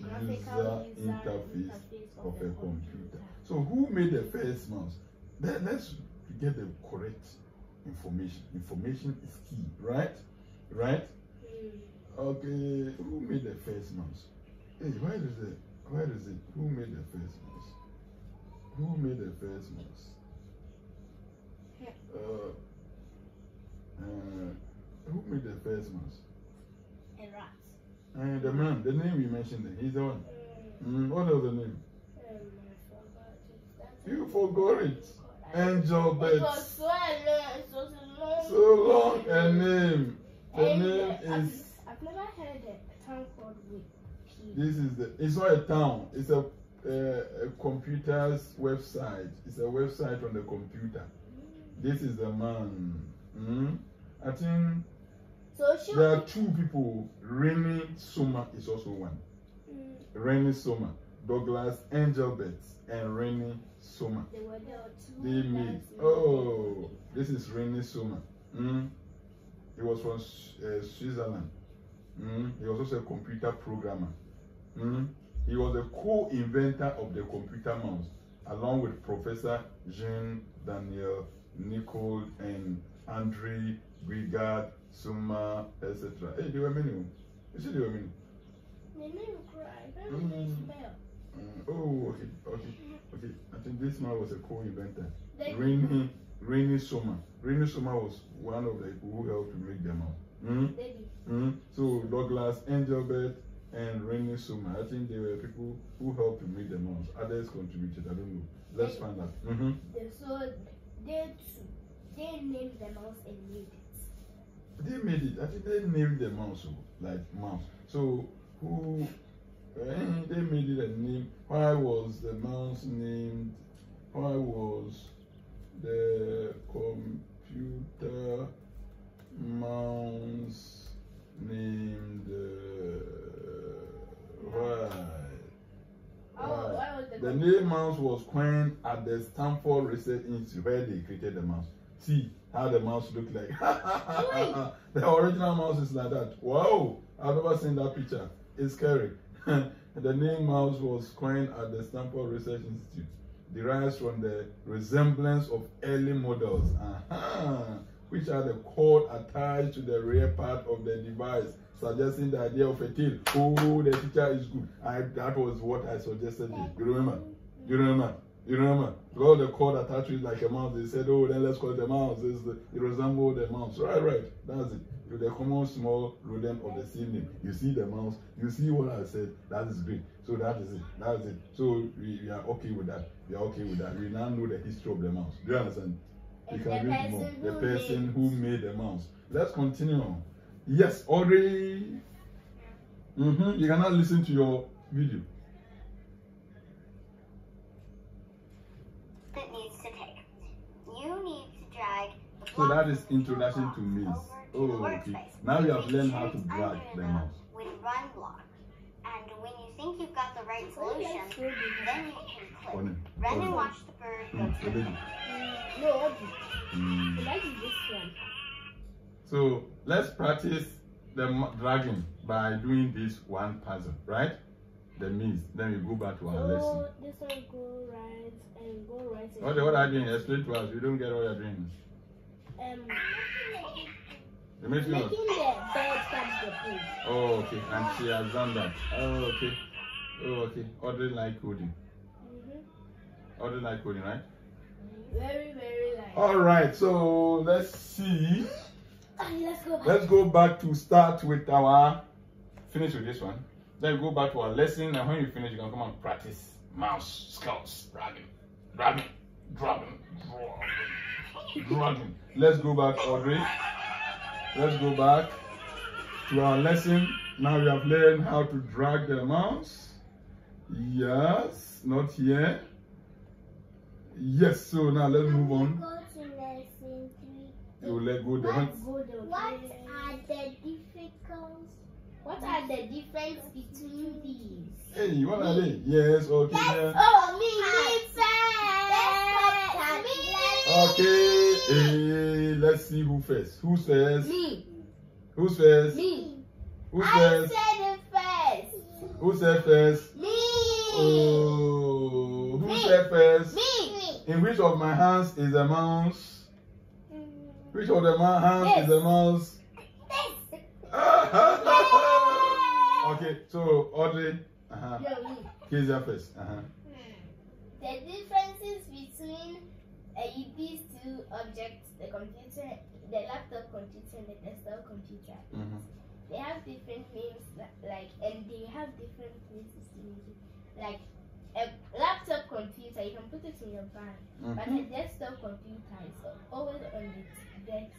[SPEAKER 2] user
[SPEAKER 4] user
[SPEAKER 2] interface
[SPEAKER 4] interface
[SPEAKER 2] of
[SPEAKER 4] the
[SPEAKER 2] a computer. So who made the first mouse? Then let's get the correct information. Information is key, right? Right?
[SPEAKER 4] Hmm.
[SPEAKER 2] Okay, who made the first mouse? Hey, where is it? Where is it? Who made the first mouse? Who made the first mouse? Uh, uh, who made the first mouse?
[SPEAKER 4] A rat.
[SPEAKER 2] Uh, the man, the name you mentioned, there, he's the one. Mm, what was the name?
[SPEAKER 4] I forgot it. That's
[SPEAKER 2] You forgot it. Angel Bets.
[SPEAKER 4] so long. It a long.
[SPEAKER 2] So long a name. The
[SPEAKER 4] And,
[SPEAKER 2] name
[SPEAKER 4] I've,
[SPEAKER 2] is.
[SPEAKER 4] I've never heard a town called Wiki.
[SPEAKER 2] This is the. It's not a town. It's a, uh, a computer's website. It's a website on the computer. This is the man. Mm? I think
[SPEAKER 4] So
[SPEAKER 2] there are two people. René Sommer is also one.
[SPEAKER 4] Mm,
[SPEAKER 2] René Sommer, Douglas Engelbart, and René Sommer.
[SPEAKER 4] They were there two.
[SPEAKER 2] They made. Oh, this is René Sommer. Mm. He was from uh, Switzerland. Mm. He was also a computer programmer. Mm. He was a co-inventor of the computer mouse, along with Professor Jean Daniel Nicole and Andre Brigard Suma, etc. Hey, there were many. You see, there were many.
[SPEAKER 4] The name cried.
[SPEAKER 2] Mm.
[SPEAKER 4] mm.
[SPEAKER 2] Mm. Oh, okay, okay, okay. I think this man was a co-inventor. Rainy, Rainy Soma. Rainy Soma was one of the people who helped to make them out. Mm? Mm? So Douglas Engelbart and Rainy Soma, I think they were people who helped to make them out. Others contributed. I don't know. Let's find out. Mm-hmm.
[SPEAKER 4] They, so they they named the mouse and made.
[SPEAKER 2] They made it. I think they named the mouse like mouse. So who? eh, they made it a name. Why was the mouse named? Why was the computer mouse named? Uh, why?
[SPEAKER 4] Oh,
[SPEAKER 2] Why?
[SPEAKER 4] the
[SPEAKER 2] The name mouse was coined at the Stanford Research Institute where they created the mouse. See how the mouse look like. [LAUGHS] the original mouse is like that. Wow, I've never seen that picture. It's scary. [LAUGHS] the name mouse was coined at the Stanford Research Institute. Derives from the resemblance of early models, uh-huh, which are the cord attached to the rear part of the device, suggesting the idea of a tail. Oh, the teacher is good. I, that was what I suggested. You remember? You remember? You remember? Because the cord attached to it like a mouse, they said, oh, then let's call it a mouse. It's the, it resembles the mouse. Right, right. That's it. With the common small rodent of the same name. You see the mouse, you see what I said. That is great. So that is it. That is it. So we, we are okay with that. We are okay with that. We now know the history of the mouse. Do you understand? You can
[SPEAKER 4] the
[SPEAKER 2] read more.
[SPEAKER 4] person
[SPEAKER 2] The person
[SPEAKER 4] made-
[SPEAKER 2] who made the mouse. Let's continue. on. Yes, Audrey. Mm-hmm. You cannot listen to your video.
[SPEAKER 5] it needs to take. You need to drag the
[SPEAKER 2] So that is introduction to maze. Oh, okay. Now you have learned how to
[SPEAKER 5] it's
[SPEAKER 2] drag
[SPEAKER 5] under
[SPEAKER 2] the
[SPEAKER 5] the. With run block. And when you think you've got the right solution,
[SPEAKER 4] so
[SPEAKER 5] then you can click. Run and watch the bird go to
[SPEAKER 2] the
[SPEAKER 5] the
[SPEAKER 2] lady.
[SPEAKER 4] No, what is. That is this one.
[SPEAKER 2] So let's practice the dragging by doing this one puzzle, right? The maze. Then we go back to our lesson.
[SPEAKER 1] So this one go right and go right. and
[SPEAKER 2] What, what are you doing? Explain to us. We don't get what you're doing.
[SPEAKER 1] Um, making the bed catch the pig.
[SPEAKER 2] Oh, okay. And she has done that. Oh, okay. Oh, okay. Like coding.
[SPEAKER 1] Mm-hmm.
[SPEAKER 2] Like coding, right?
[SPEAKER 4] Very, very light.
[SPEAKER 2] All right. So let's see.
[SPEAKER 4] Let's go back.
[SPEAKER 2] Let's go back to start with our. Finish with this one. Then go back to our lesson. And when you finish, you can come and practice mouse, scouts, dragging, dragging, dragging, dragging. Let's go back, Audrey. Let's go back to our lesson. Now we have learned how to drag the mouse. Yes, not here. Yes, so now let's move on.
[SPEAKER 1] Go to lesson three.
[SPEAKER 2] You let go the
[SPEAKER 4] What, are the difficult? What are the difference between these?
[SPEAKER 2] Hey, what are they? Yes, okay. Yeah.
[SPEAKER 4] Oh, me.
[SPEAKER 2] Okay, eh, let's see who first. Who first?
[SPEAKER 4] Me,
[SPEAKER 2] Who's first?
[SPEAKER 4] me.
[SPEAKER 2] Who's
[SPEAKER 4] I said it first.
[SPEAKER 2] Who said first?
[SPEAKER 4] Me.
[SPEAKER 2] Oh, who
[SPEAKER 4] Me.
[SPEAKER 2] said first?
[SPEAKER 4] Me.
[SPEAKER 2] In which of my hands is a mouse? Which of the my hands is a mouse? [LAUGHS] okay, so Audrey, uh-huh.
[SPEAKER 4] No, me.
[SPEAKER 2] Kezia first.
[SPEAKER 4] Differences between uh, these two objects, the computer, the laptop computer and the desktop computer,
[SPEAKER 2] Mhm.
[SPEAKER 4] they have different names, like, and they have different places to use it. Like, a laptop computer, you can put it in your bag, but a
[SPEAKER 2] Mhm.
[SPEAKER 4] desktop computer is always on the desk,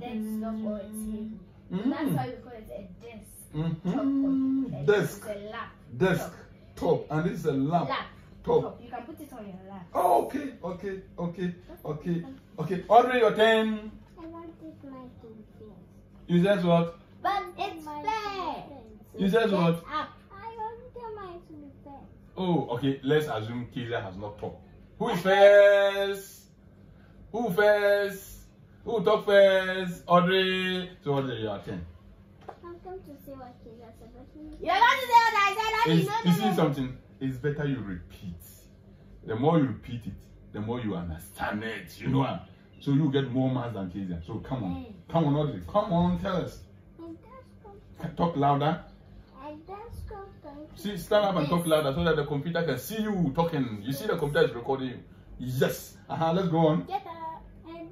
[SPEAKER 4] desktop or a table. So that's why we call it a desk.
[SPEAKER 2] Mhm.
[SPEAKER 4] computer.
[SPEAKER 2] Desk.
[SPEAKER 4] Is a lap.
[SPEAKER 2] Desk. Top. And this is a lamp.
[SPEAKER 4] Lap.
[SPEAKER 2] Top.
[SPEAKER 4] Top. You can put it on your lap.
[SPEAKER 2] Oh, okay, okay, okay, okay, okay. Audrey, your turn.
[SPEAKER 1] I want this mic to be.
[SPEAKER 2] You said what?
[SPEAKER 4] But it's
[SPEAKER 1] Mic
[SPEAKER 4] fair.
[SPEAKER 1] to.
[SPEAKER 2] You said what?
[SPEAKER 4] Up.
[SPEAKER 1] I want the mic to be fair.
[SPEAKER 2] Oh, okay. Let's assume Kezia has not talked. Who is first? Who first? Who talk first? Audrey. So Audrey, your turn.
[SPEAKER 1] I'm going to say what Kira said,
[SPEAKER 4] You're going to say what I said. Daddy.
[SPEAKER 2] It's,
[SPEAKER 4] No,
[SPEAKER 2] you see
[SPEAKER 4] no.
[SPEAKER 2] something? It's better you repeat. The more you repeat it, the more you understand it. You know what? So you get more marks than Kezia. So come on, come on, Audrey. Come on, tell us.
[SPEAKER 1] and that's good.
[SPEAKER 2] Talk louder.
[SPEAKER 1] And that's good. Thank you.
[SPEAKER 2] See, stand up and talk louder so that the computer can see you talking. You see the computer is recording you. Yes. Uh huh. Let's go on.
[SPEAKER 1] Get up. And.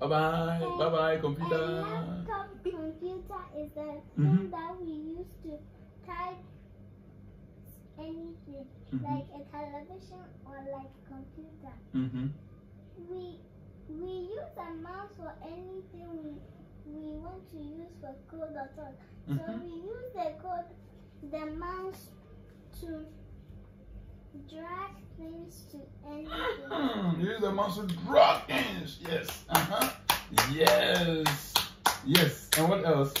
[SPEAKER 2] Bye bye. Bye bye, computer.
[SPEAKER 1] laptop computer is the
[SPEAKER 2] Mhm.
[SPEAKER 1] thing that we use to type anything,
[SPEAKER 2] Mhm.
[SPEAKER 1] like a television or like a computer.
[SPEAKER 2] Mm-hmm.
[SPEAKER 1] We we use a mouse for anything we we want to use for code or talk. So
[SPEAKER 2] Mhm.
[SPEAKER 1] we use the code, the mouse to drag things to anything. [CLEARS THROAT]
[SPEAKER 2] Use the mouse to drag things. Yes. Uh huh. Yes. Yes. And what else?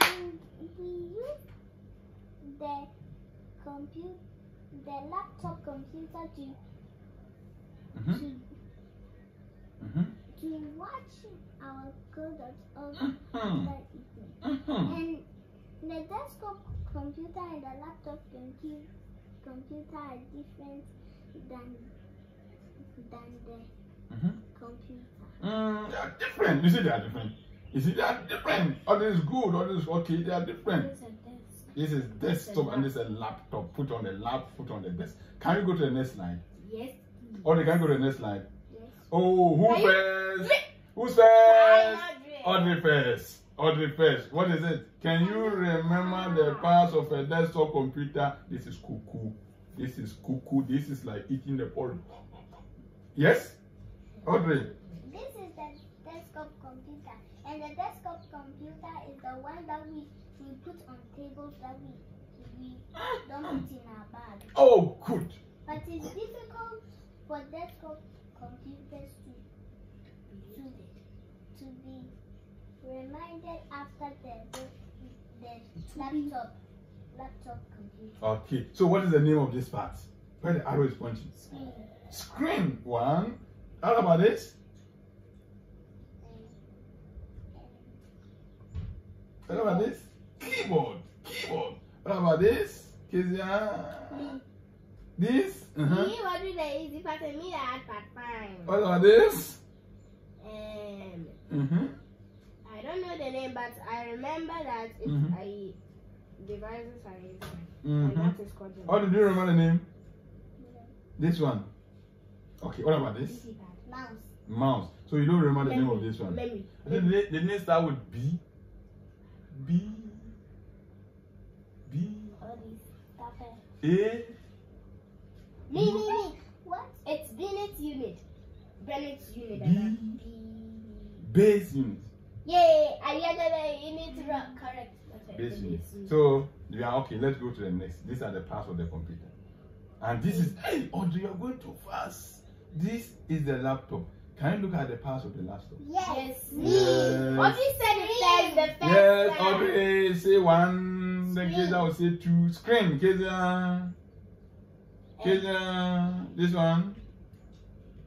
[SPEAKER 1] and we use the the laptop computer to
[SPEAKER 2] Mm-hmm.
[SPEAKER 1] to
[SPEAKER 2] Mm-hmm.
[SPEAKER 1] to watch our code of
[SPEAKER 2] Mm-hmm.
[SPEAKER 1] the evening.
[SPEAKER 2] Mm-hmm.
[SPEAKER 1] And the desktop computer and the laptop compu- computer are different than than the
[SPEAKER 2] Mm-hmm.
[SPEAKER 1] computer.
[SPEAKER 2] Mm, they are different. You see, they are different. You see, they are different. All is good, all is okay. They are different.
[SPEAKER 4] A.
[SPEAKER 2] This is desktop and this is a laptop. Put on the lap, put on the desk. Can you go to the next slide?
[SPEAKER 4] Yes.
[SPEAKER 2] Or they can go to the next slide.
[SPEAKER 1] Yes.
[SPEAKER 2] Oh, who
[SPEAKER 4] Are you-
[SPEAKER 2] first? Who's
[SPEAKER 4] I'm
[SPEAKER 2] first?
[SPEAKER 4] Audrey.
[SPEAKER 2] First. Audrey first. What is it? Can you remember ah. the parts of a desktop computer? This is cuckoo. This is cuckoo. This is like eating the porridge. Yes? Audrey,
[SPEAKER 1] And the desktop computer is the one that we, we put on tables that we we [GASPS] don't put in our bag.
[SPEAKER 2] Oh, good.
[SPEAKER 1] But it's difficult for desktop computers to to, to be reminded after the the, the laptop laptop computer.
[SPEAKER 2] Okay. So what is the name of this part? Where the arrow is pointing?
[SPEAKER 1] Screen.
[SPEAKER 2] Screen. One. How about this? What about this? Keyboard. Keyboard. What about this? Kezia. This? Uh-huh.
[SPEAKER 4] Me, what do the easy part and me the hard part fine.
[SPEAKER 2] What about this?
[SPEAKER 4] Um,
[SPEAKER 2] Mm-hmm.
[SPEAKER 4] I don't know the name, but I remember that it's
[SPEAKER 2] Mhm.
[SPEAKER 4] I devices are easy.
[SPEAKER 2] Mm-hmm.
[SPEAKER 4] And that is called the
[SPEAKER 2] How did you remember the name? This one. Okay, what about this?
[SPEAKER 1] Mouse.
[SPEAKER 2] Mouse. So you don't remember the name of this one?
[SPEAKER 4] Memory.
[SPEAKER 2] The, the name start with B. B. B.
[SPEAKER 4] All these stuff.
[SPEAKER 2] A.
[SPEAKER 4] Me, me, me.
[SPEAKER 1] What?
[SPEAKER 4] It's Bennett's unit. Bennett's unit.
[SPEAKER 2] B. Base unit.
[SPEAKER 4] Yay! I the unit correct. Okay,
[SPEAKER 2] Base unit.
[SPEAKER 4] base unit.
[SPEAKER 2] So we are okay. Let's go to the next. These are the parts of the computer. And this is hey Audrey, you're going too fast. This is the laptop. Can you look at the parts of the laptop?
[SPEAKER 1] Yes.
[SPEAKER 4] Yes.
[SPEAKER 2] Yes.
[SPEAKER 4] Audrey said it first, the first
[SPEAKER 2] Yes,
[SPEAKER 4] time.
[SPEAKER 2] Audrey, say one. Then Kezia will say two. Screen, Kezia. Kezia. This one.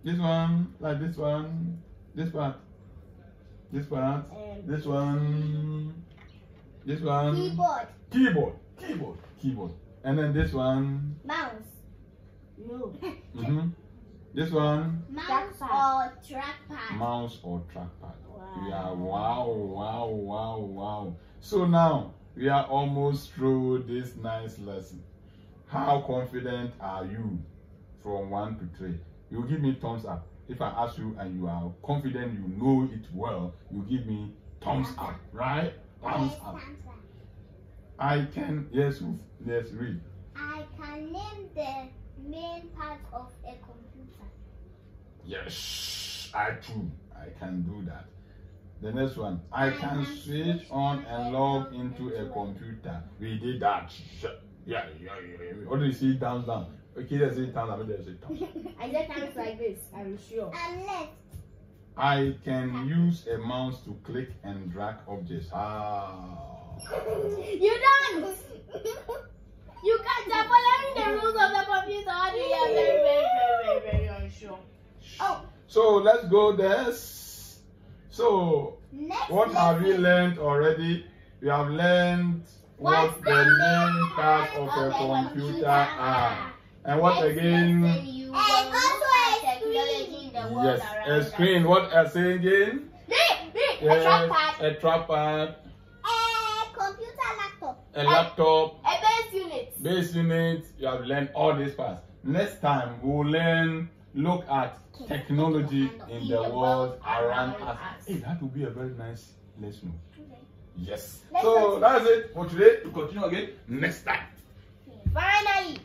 [SPEAKER 2] This one. Like this one. This part. This part. This one. This one.
[SPEAKER 1] Keyboard.
[SPEAKER 2] Keyboard. Keyboard. Keyboard. And then this one.
[SPEAKER 1] Mouse.
[SPEAKER 4] No.
[SPEAKER 2] Mm-hmm. This one.
[SPEAKER 1] Mouse
[SPEAKER 4] Trackpad.
[SPEAKER 1] or trackpad.
[SPEAKER 2] Mouse or trackpad.
[SPEAKER 4] Wow.
[SPEAKER 2] Yeah, wow, wow, wow, wow. So now we are almost through this nice lesson. How confident are you from one to three? You give me thumbs up. If I ask you and you are confident you know it well, you give me thumbs up, right? Thumbs
[SPEAKER 1] Yes,
[SPEAKER 2] up.
[SPEAKER 1] thumbs up.
[SPEAKER 2] I can, yes, Ruth, yes, read.
[SPEAKER 1] I can name the main part of a computer.
[SPEAKER 2] Yes, I too, I can do that. The next one, I
[SPEAKER 1] I
[SPEAKER 2] can
[SPEAKER 1] can
[SPEAKER 2] switch
[SPEAKER 1] switch
[SPEAKER 2] on
[SPEAKER 1] on
[SPEAKER 2] and
[SPEAKER 1] and
[SPEAKER 2] log
[SPEAKER 1] log
[SPEAKER 2] into a computer. We did that. Yeah, yeah, yeah. yeah. What do you see? Thumbs down. Okay, let's say thumbs up. Let's say thumbs up. [LAUGHS]
[SPEAKER 4] I said times like this, I'm sure.
[SPEAKER 1] Unless
[SPEAKER 2] I can use a mouse to click and drag objects. Ah. [LAUGHS]
[SPEAKER 4] You don't! [LAUGHS] You can't you're following the rules of the computer. Audrey, you're very, very, very, very, very unsure.
[SPEAKER 1] Oh
[SPEAKER 2] So let's go this. So
[SPEAKER 1] next
[SPEAKER 2] what have we learned already? We have learned what
[SPEAKER 4] What's
[SPEAKER 2] the main parts of a computer are. And what
[SPEAKER 4] Next
[SPEAKER 2] again?
[SPEAKER 4] lesson, you will
[SPEAKER 1] And also
[SPEAKER 4] at
[SPEAKER 1] a
[SPEAKER 4] technology in the
[SPEAKER 2] Yes,
[SPEAKER 4] around
[SPEAKER 2] a
[SPEAKER 4] us.
[SPEAKER 2] screen. What I say again?
[SPEAKER 4] Read, read, a
[SPEAKER 2] Yes,
[SPEAKER 4] trackpad,
[SPEAKER 2] a trackpad,
[SPEAKER 1] a computer laptop.
[SPEAKER 2] a laptop,
[SPEAKER 4] a base unit.
[SPEAKER 2] base unit. You have learned all these parts. Next time we'll learn, look at technology in the world around us. Hey, that will be a very nice lesson. Yes. So that's it for today. We'll continue again next time.
[SPEAKER 4] Finally,